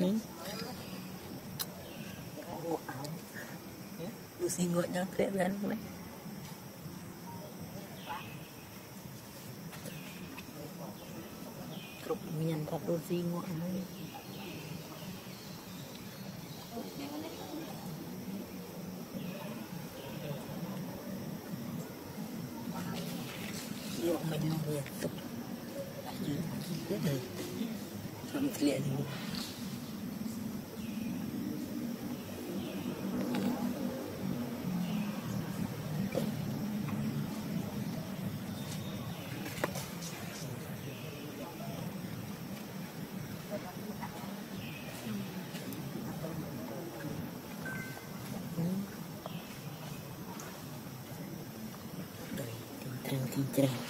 Hmm? Lucy ngồi nhau thế bên này. Trục miền thật Lucy ngồi này. 2023.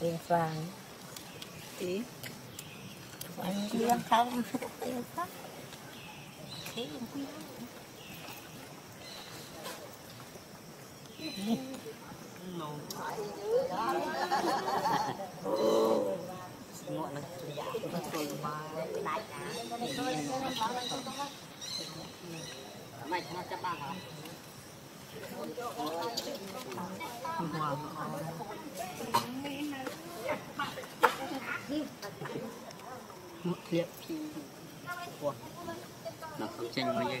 tiền vàng tí anh đi ăn không tiền khác thế không quý ngọn là tôi mà lại cả mày nó chấp bằng hả một liệp. Nó không chênh bao nhiêu.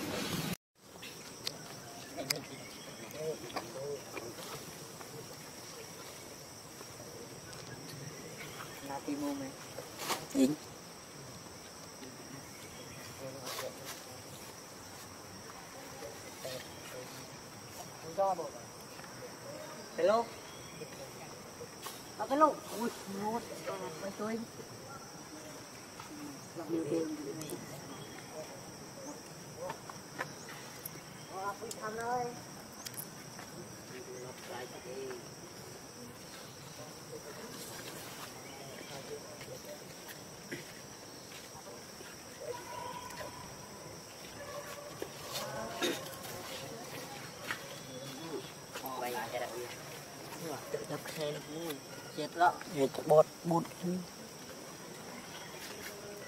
chết đó hết bọt bụt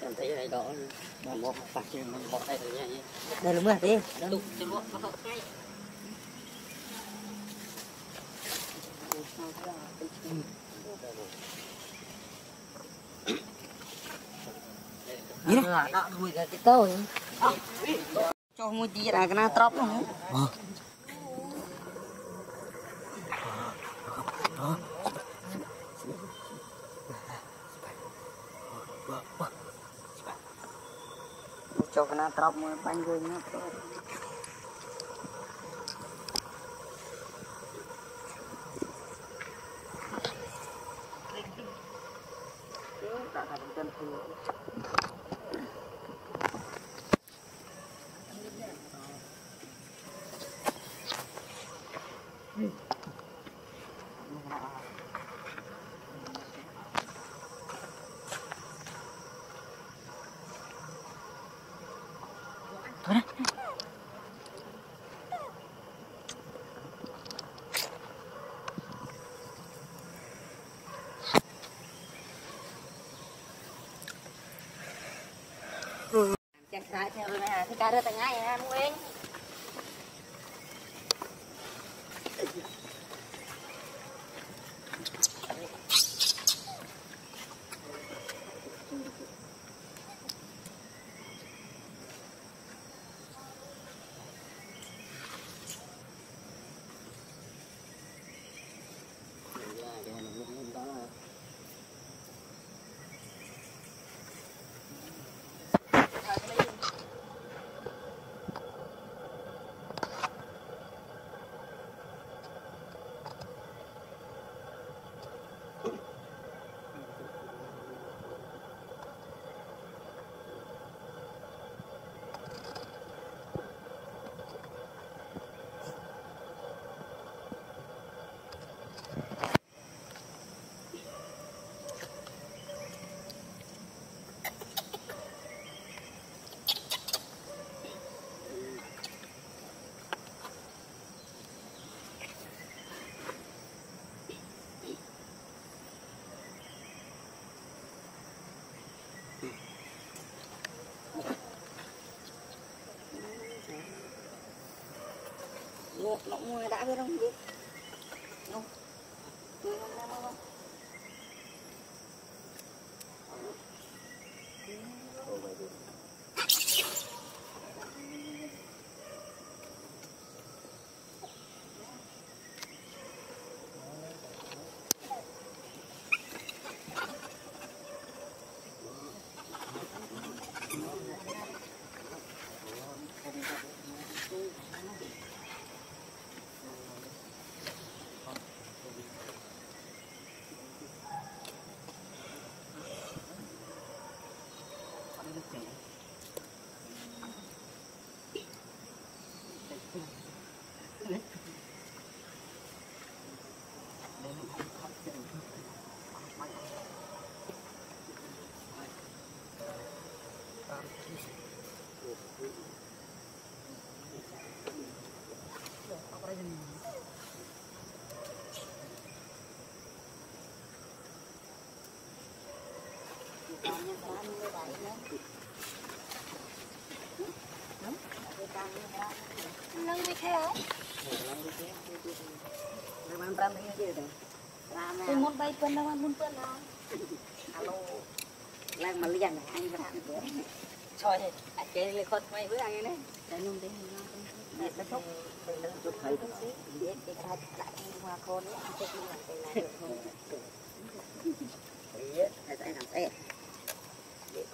em thấy này đó. Mà một phát triển mình bỏ tay rồi nha. Đây là mưa đi. Tục cho nó nó ngay Gì đấy? đó đuôi cái cái tao. vậy cho mua gì là cái nào tróc luôn cho cái nào tróc mua chắc sai theo rồi nè cái cá ngay ha Nguyên. Nó mua đã biết không? biết Nâng đi theo Memang pram ini dia tu. Ramai. Tôi muốn bay phân đâu ăn muốn phân nào Halo. Lang malian anh ra tu. Thôi thì à, chế lên con mày với ai đấy. Để nhung đến nó nó thúc mình nó chút thấy chút xíu biết cái hai lại qua con ấy chết như là cái này được không? Thì á, tại tại làm xe. Để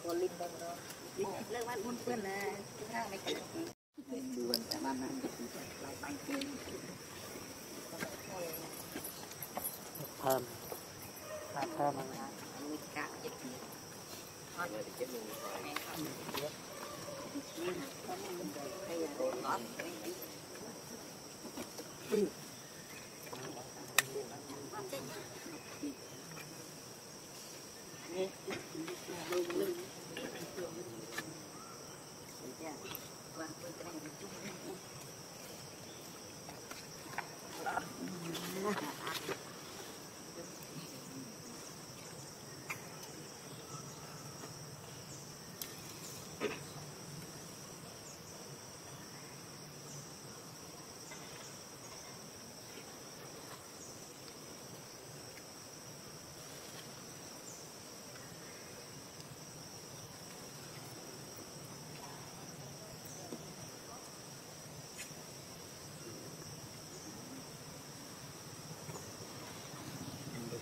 con linh đông nó. Lên ban buôn phương là cái thang này buôn cả ban này lại bánh kia. thơm là thơm mà Mình chết gì. Thôi,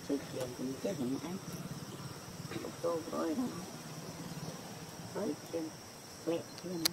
sự kiện cũng chết hình ảnh tôi rồi đó với trên lẹ trên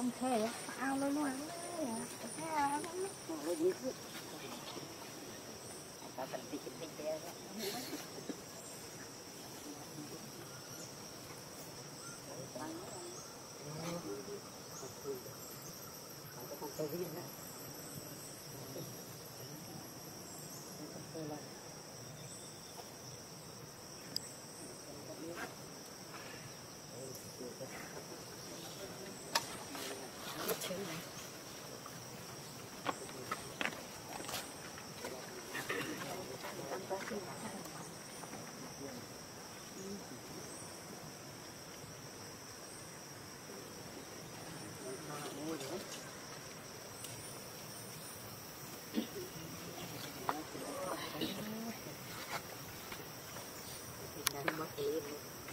trong khe ao nó nó Thank you đó rồi anh anh mình qua đi con như này luôn ba ngày chưa đừng đừng không ai đâu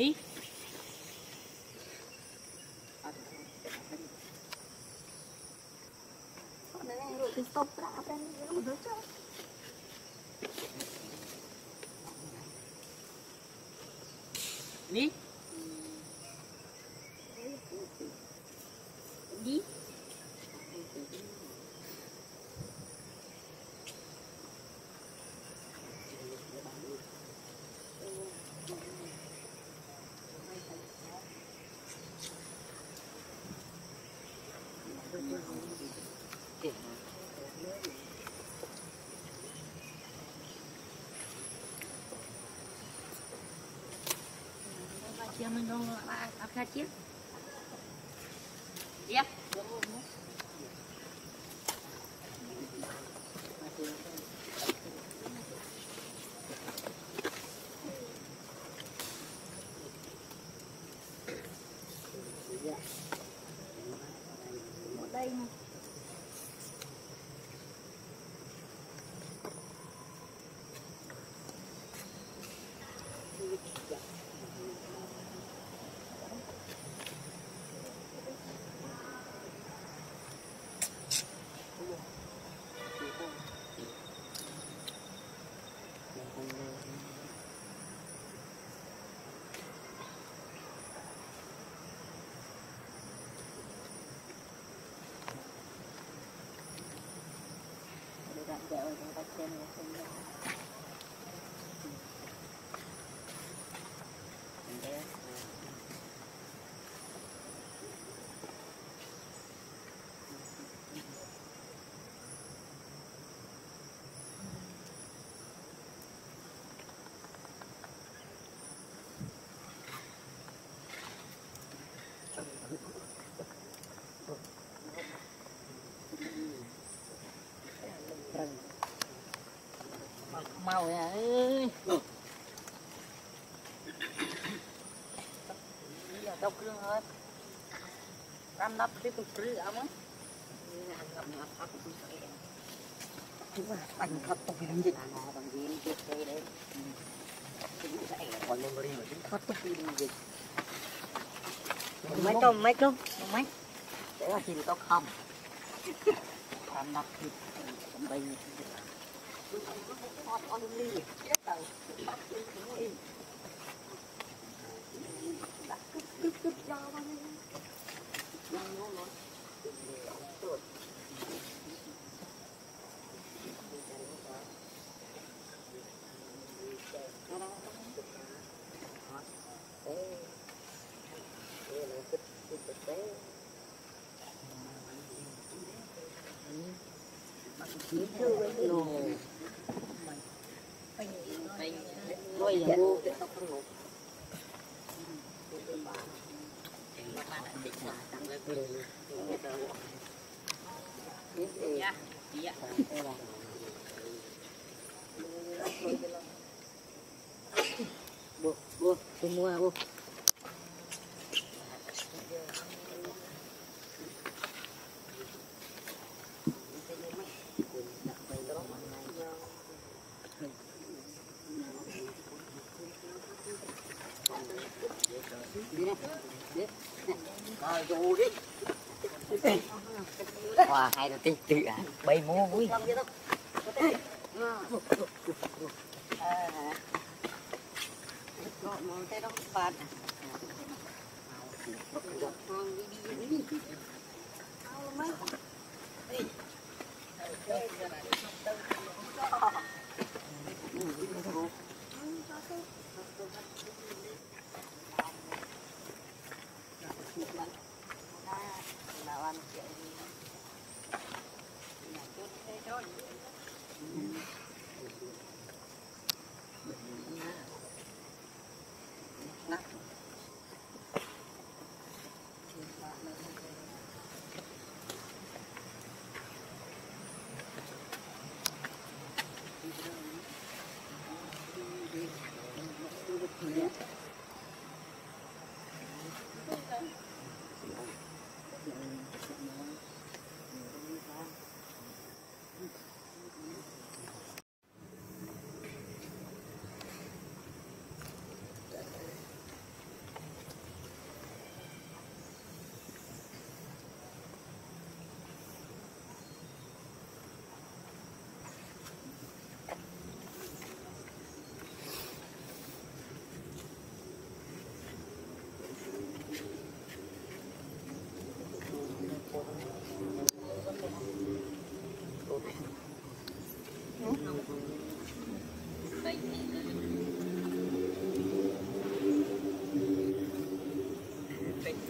នេះ Nên rồi cái stop ra bên nó một đứa chia mình đâu là áp ra chiếc Dạ. Để bạn dạo rồi chúng ta xem là ơi giờ đâu cứ hết. Năm nắp tiếp tục cứ ấm á bánh khắp tục làm gì bằng gì chết đây đấy. Còn lên đi mà chúng khắp tục đi gì? Mấy công mấy công mấy để là chỉ có không. Năm nắp thì đây con con ly chết rồi cứ cứ cho bao nhiêu rồi giờ mua cái tóc không ngủ dạ dạ bu bu semua bu cái chữ à bay mô vui. Hãy subscribe cho kênh Ghiền Mì Gõ Để không bỏ lỡ những video hấp dẫn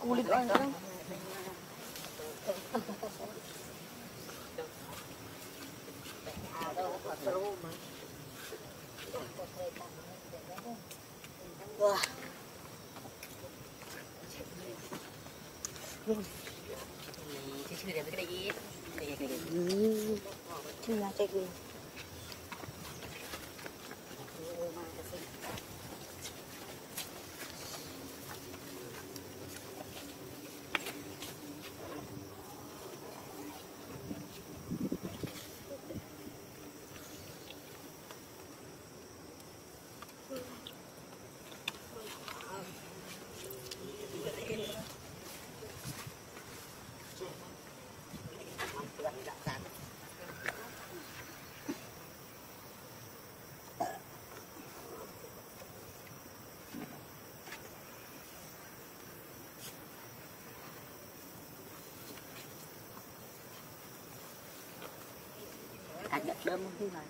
kulit orang tak Wah. Cik, cik, cik, cik, cik, cik, cik, cik, cik, cik, cik, cik, cik, đâm không phải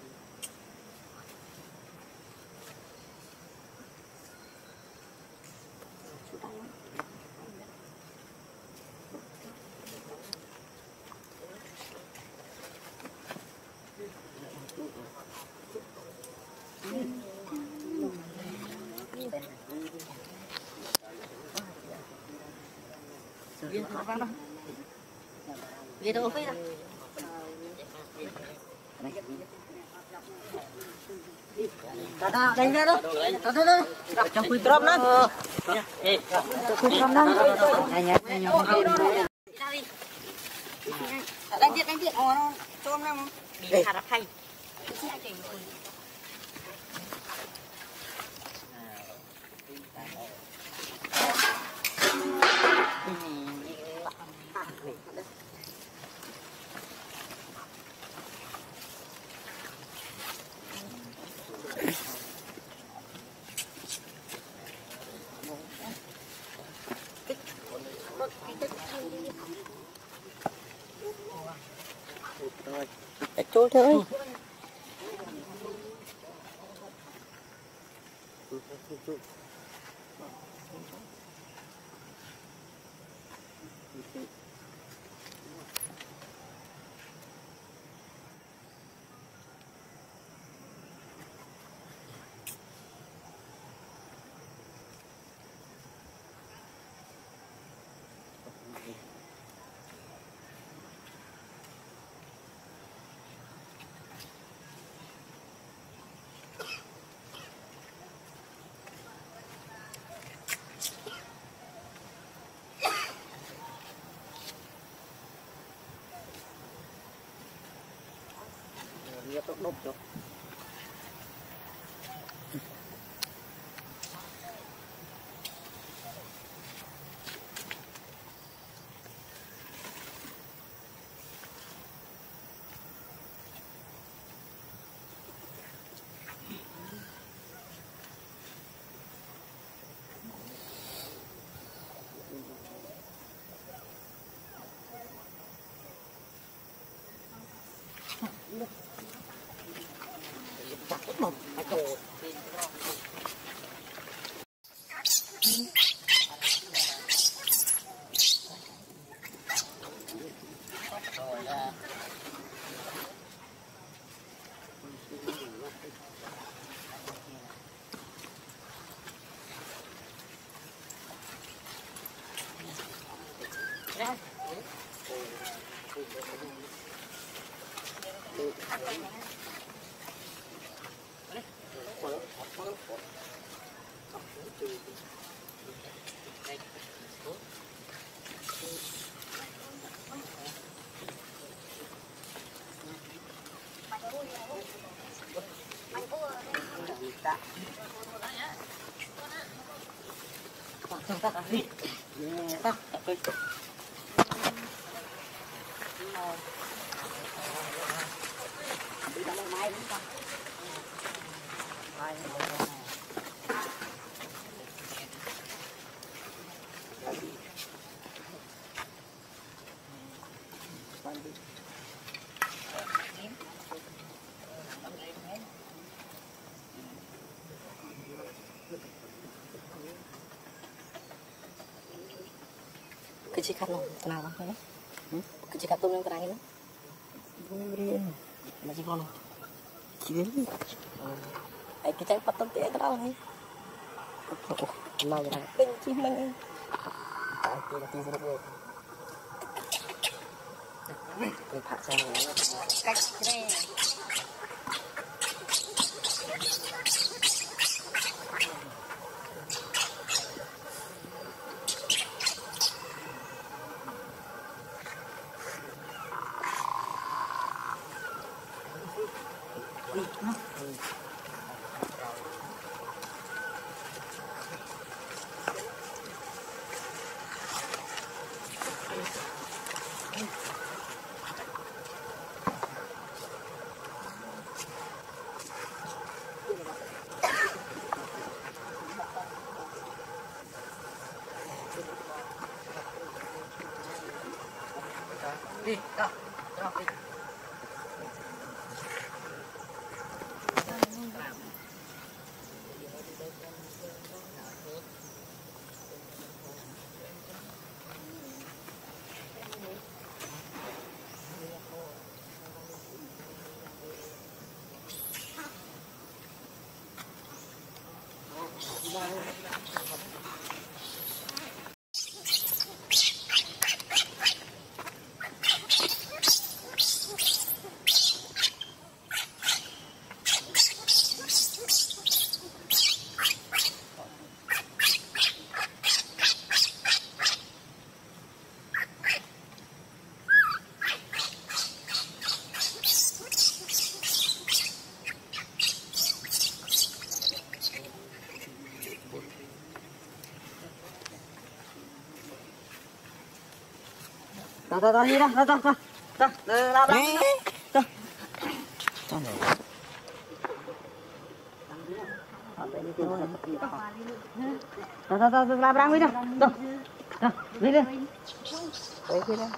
Video apa? Video apa ya? đánh ra đó. Trong quy drop đó quy drop đó. Nhảy nhảy nhảy đánh điện đánh điện nó chôm nó bị hạt đập hay Thank you. don't? tốt đốt cho Look. Tắt. Tắt. គឺជាកាត់នោះតណាបងឃើញគឺជាកាត់ទុំនឹងតណានេះវិញរៀនមកជីកនោះជីវិលអីគេចាំបាត់ទុំទៀតដល់ហើយមកយ៉ាងពេញជីមិញអីអត់គេទីស្រុកវិញផាក់ចាកាច់ជ្រេ 嗯嗯 water. thôi thôi đi đâu thôi thôi thôi thôi đâu đâu đâu đâu Thôi thôi thôi, làm răng đi đâu. Đâu. Đâu, đi đi. Đấy kia đây.